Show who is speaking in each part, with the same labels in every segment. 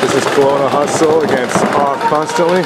Speaker 1: This is Kelowna Hustle against Off Constantly.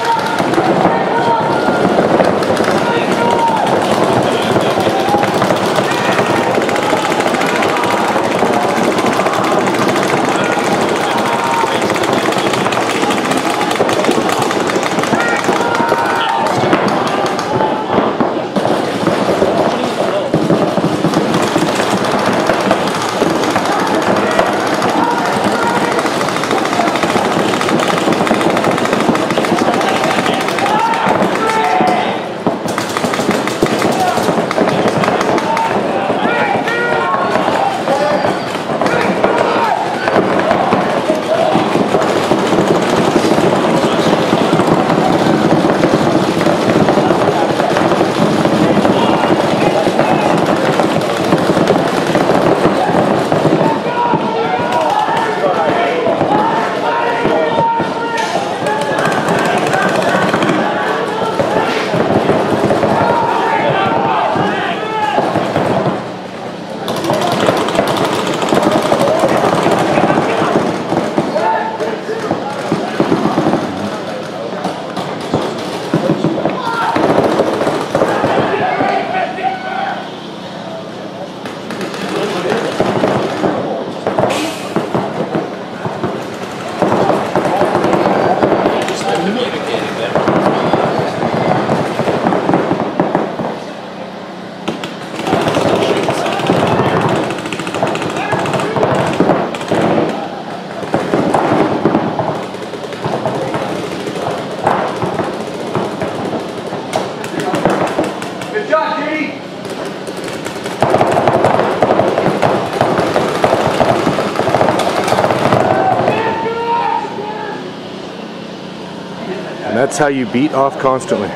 Speaker 1: And that's how you beat Off Constantly.